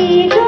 बैठी